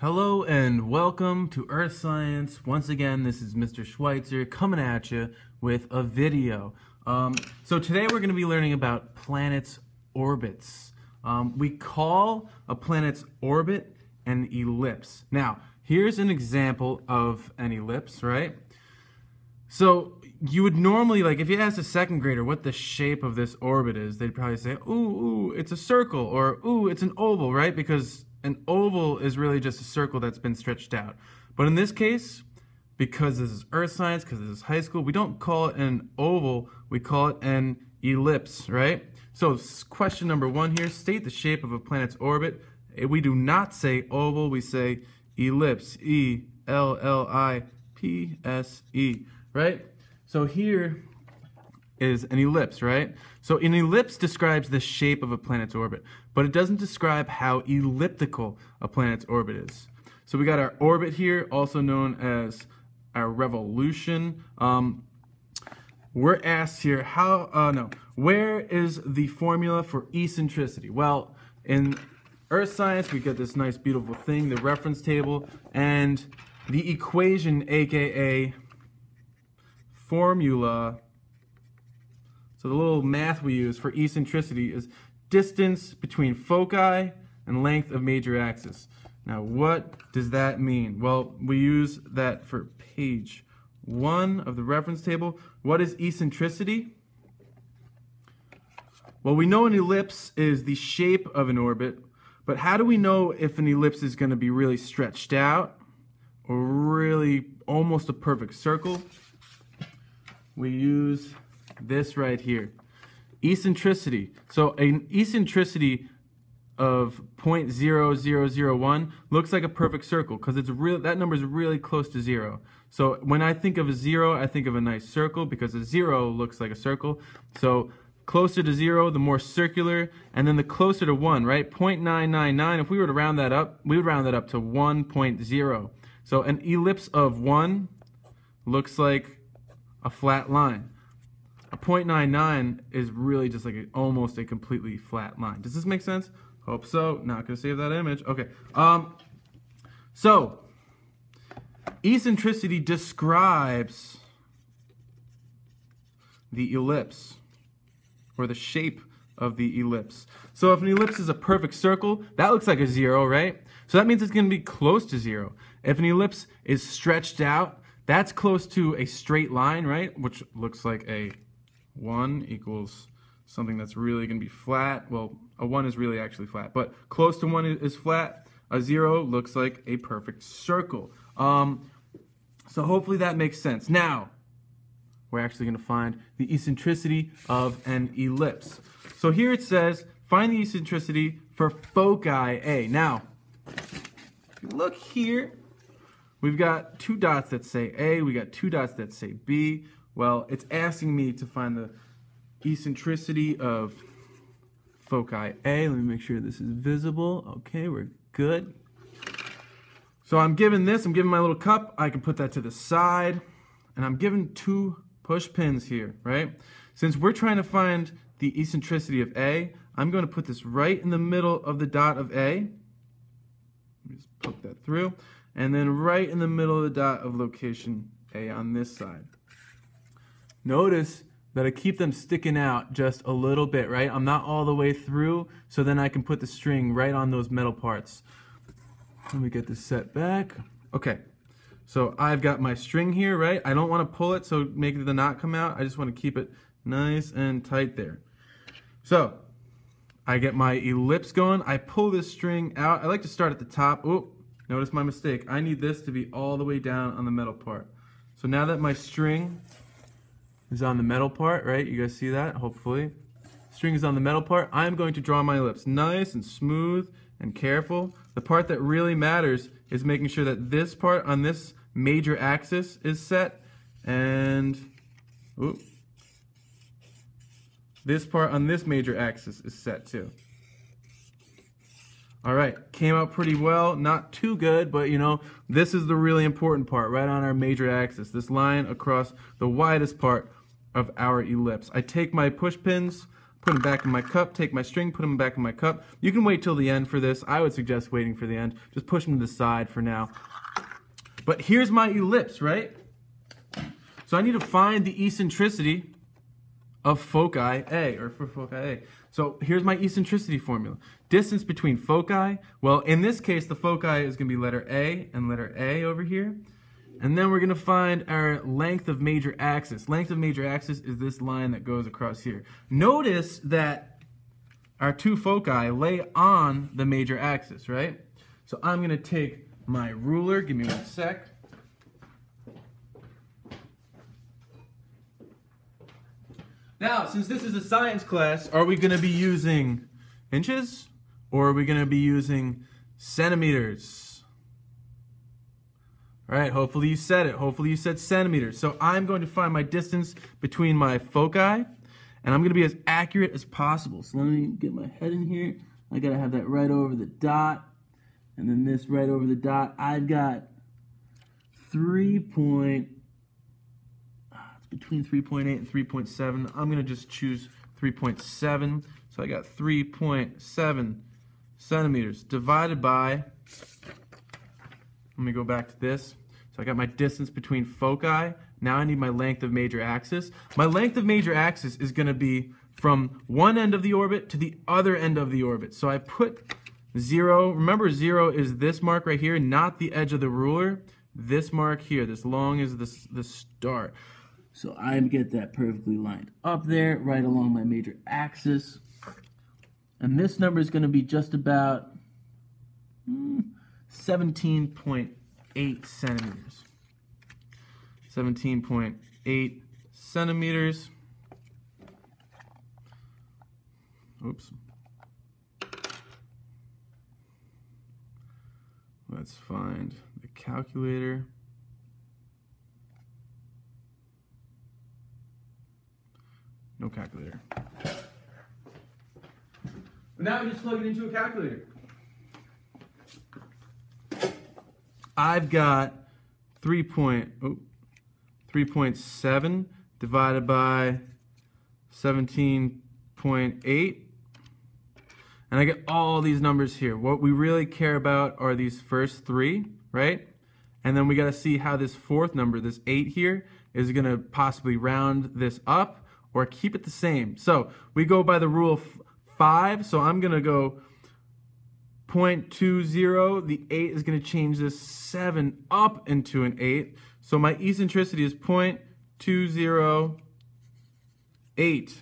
Hello and welcome to Earth Science. Once again, this is Mr. Schweizer coming at you with a video. Um, so today we're going to be learning about planets' orbits. Um, we call a planet's orbit an ellipse. Now, here's an example of an ellipse, right? So you would normally, like, if you asked a second grader what the shape of this orbit is, they'd probably say, ooh, ooh, it's a circle, or ooh, it's an oval, right? Because an oval is really just a circle that's been stretched out. But in this case, because this is earth science, because this is high school, we don't call it an oval, we call it an ellipse, right? So question number one here, state the shape of a planet's orbit. Eh, we do not say oval, we say ellipse, E-L-L-I-P-S-E, right? So here is an ellipse, right? So an ellipse describes the shape of a planet's orbit, but it doesn't describe how elliptical a planet's orbit is. So we got our orbit here, also known as our revolution. Um, we're asked here, how, uh, no, where is the formula for eccentricity? Well, in earth science, we get this nice, beautiful thing, the reference table, and the equation, aka formula so the little math we use for eccentricity is distance between foci and length of major axis. Now what does that mean? Well, we use that for page one of the reference table. What is eccentricity? Well, we know an ellipse is the shape of an orbit, but how do we know if an ellipse is going to be really stretched out or really almost a perfect circle? We use this right here. Eccentricity. So an eccentricity of 0.0001 looks like a perfect circle because it's that number is really close to zero. So when I think of a zero, I think of a nice circle because a zero looks like a circle. So closer to zero, the more circular, and then the closer to one, right? 0.999, if we were to round that up, we would round that up to 1.0. So an ellipse of one looks like a flat line. A 0.99 is really just like a, almost a completely flat line. Does this make sense? Hope so. Not going to save that image. Okay. Um, so, eccentricity describes the ellipse or the shape of the ellipse. So if an ellipse is a perfect circle, that looks like a zero, right? So that means it's going to be close to zero. If an ellipse is stretched out, that's close to a straight line, right? Which looks like a 1 equals something that's really going to be flat. Well, a 1 is really actually flat, but close to 1 is flat. A 0 looks like a perfect circle. Um, so hopefully that makes sense. Now, we're actually going to find the eccentricity of an ellipse. So here it says, find the eccentricity for foci A. Now, if you look here, we've got two dots that say A, we got two dots that say B. Well, it's asking me to find the eccentricity of foci A. Let me make sure this is visible. Okay, we're good. So I'm given this, I'm given my little cup. I can put that to the side. And I'm given two push pins here, right? Since we're trying to find the eccentricity of A, I'm going to put this right in the middle of the dot of A. Just poke that through. And then right in the middle of the dot of location A on this side. Notice that I keep them sticking out just a little bit, right? I'm not all the way through, so then I can put the string right on those metal parts. Let me get this set back. Okay, so I've got my string here, right? I don't want to pull it so make the knot come out. I just want to keep it nice and tight there. So, I get my ellipse going. I pull this string out. I like to start at the top. Oh, notice my mistake. I need this to be all the way down on the metal part. So now that my string is on the metal part, right? You guys see that, hopefully. String is on the metal part. I'm going to draw my ellipse nice and smooth and careful. The part that really matters is making sure that this part on this major axis is set and oops, this part on this major axis is set too. All right, came out pretty well, not too good, but you know, this is the really important part, right on our major axis, this line across the widest part of our ellipse. I take my push pins, put them back in my cup, take my string, put them back in my cup. You can wait till the end for this. I would suggest waiting for the end. Just push them to the side for now. But here's my ellipse, right? So I need to find the eccentricity of foci A, or for foci A. So here's my eccentricity formula. Distance between foci, well, in this case, the foci is going to be letter A and letter A over here. And then we're going to find our length of major axis. Length of major axis is this line that goes across here. Notice that our two foci lay on the major axis, right? So I'm going to take my ruler. Give me one sec. Now, since this is a science class, are we going to be using inches or are we going to be using centimeters? All right, hopefully you said it. Hopefully you said centimeters. So I'm going to find my distance between my foci and I'm going to be as accurate as possible. So let me get my head in here. I got to have that right over the dot and then this right over the dot. I've got 3 point between 3.8 and 3.7. I'm going to just choose 3.7. So I got 3.7 centimeters divided by, let me go back to this. So I got my distance between foci. Now I need my length of major axis. My length of major axis is going to be from one end of the orbit to the other end of the orbit. So I put zero. Remember, zero is this mark right here, not the edge of the ruler. This mark here, this long is the, the start. So I get that perfectly lined up there, right along my major axis. And this number is going to be just about 17.8 hmm, centimeters. 17.8 centimeters. Oops. Let's find the calculator. No calculator. But now we just plug it into a calculator. I've got 3 point, oh, 3.7 divided by 17.8. And I get all these numbers here. What we really care about are these first three, right? And then we got to see how this fourth number, this 8 here, is going to possibly round this up or keep it the same. So we go by the rule of 5. So I'm going to go 0.20. The 8 is going to change this 7 up into an 8. So my eccentricity is 0.208.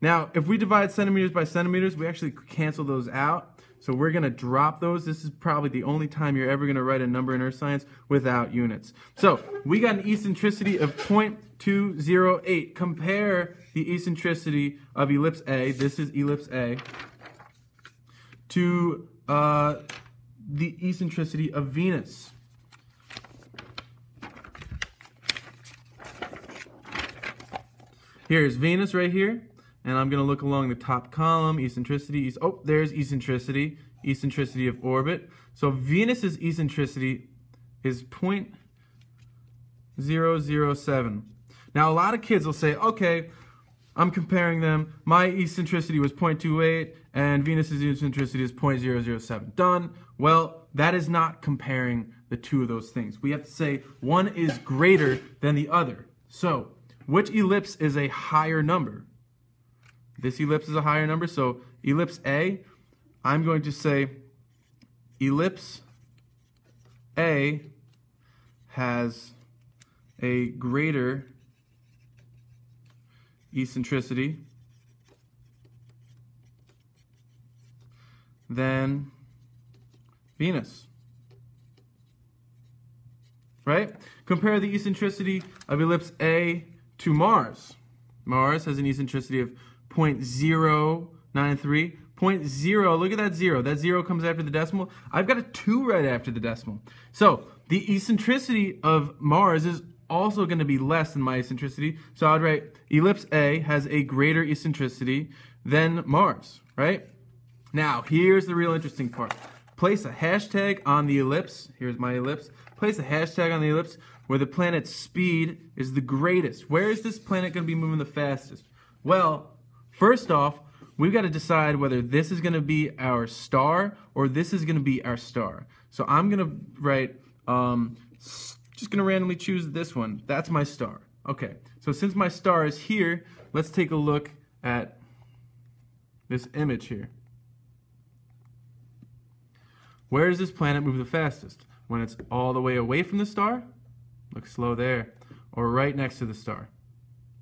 Now, if we divide centimeters by centimeters, we actually cancel those out. So we're going to drop those. This is probably the only time you're ever going to write a number in earth science without units. So we got an eccentricity of 0.208. Compare the eccentricity of ellipse A, this is ellipse A, to uh, the eccentricity of Venus. Here's Venus right here and I'm going to look along the top column, eccentricity, oh, there's eccentricity, eccentricity of orbit. So Venus's eccentricity is 0.007. Now, a lot of kids will say, okay, I'm comparing them. My eccentricity was 0.28 and Venus's eccentricity is 0.007. Done. Well, that is not comparing the two of those things. We have to say one is greater than the other. So, which ellipse is a higher number? This ellipse is a higher number, so ellipse A, I'm going to say ellipse A has a greater eccentricity than Venus. Right? Compare the eccentricity of ellipse A to Mars. Mars has an eccentricity of 0.093. 0.0, look at that zero. That zero comes after the decimal. I've got a two right after the decimal. So the eccentricity of Mars is also going to be less than my eccentricity. So I'd write ellipse A has a greater eccentricity than Mars, right? Now, here's the real interesting part. Place a hashtag on the ellipse. Here's my ellipse. Place a hashtag on the ellipse where the planet's speed is the greatest. Where is this planet going to be moving the fastest? Well, First off, we've got to decide whether this is going to be our star or this is going to be our star. So I'm going to write, um, just going to randomly choose this one. That's my star. Okay, so since my star is here, let's take a look at this image here. Where does this planet move the fastest? When it's all the way away from the star? Look slow there. Or right next to the star?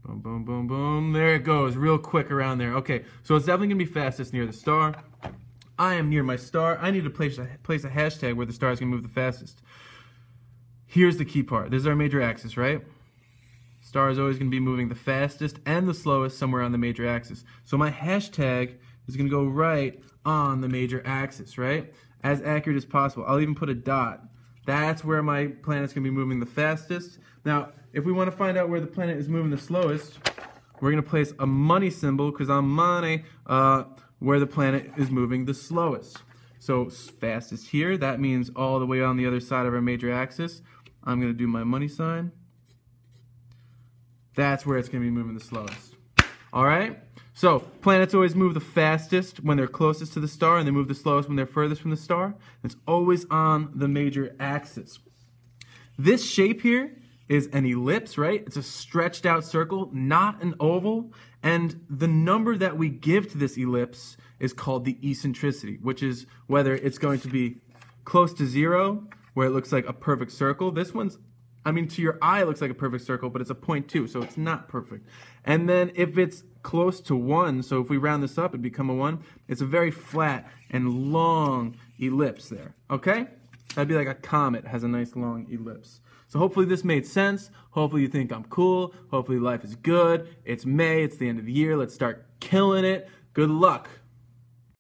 Boom, boom, boom, boom. There it goes, real quick around there. Okay, so it's definitely gonna be fastest near the star. I am near my star. I need to place a, place a hashtag where the star is gonna move the fastest. Here's the key part. This is our major axis, right? Star is always gonna be moving the fastest and the slowest somewhere on the major axis. So my hashtag is gonna go right on the major axis, right? As accurate as possible. I'll even put a dot. That's where my planet's gonna be moving the fastest. Now, if we want to find out where the planet is moving the slowest, we're going to place a money symbol, because I'm money, uh, where the planet is moving the slowest. So fastest here, that means all the way on the other side of our major axis. I'm going to do my money sign. That's where it's going to be moving the slowest. All right? So, planets always move the fastest when they're closest to the star, and they move the slowest when they're furthest from the star. It's always on the major axis. This shape here is an ellipse, right? It's a stretched out circle, not an oval. And the number that we give to this ellipse is called the eccentricity, which is whether it's going to be close to zero, where it looks like a perfect circle. This one's, I mean, to your eye, it looks like a perfect circle, but it's a point two, so it's not perfect. And then if it's close to one, so if we round this up, it'd become a one, it's a very flat and long ellipse there, okay? That'd be like a comet has a nice long ellipse. So hopefully this made sense. Hopefully you think I'm cool. Hopefully life is good. It's May. It's the end of the year. Let's start killing it. Good luck.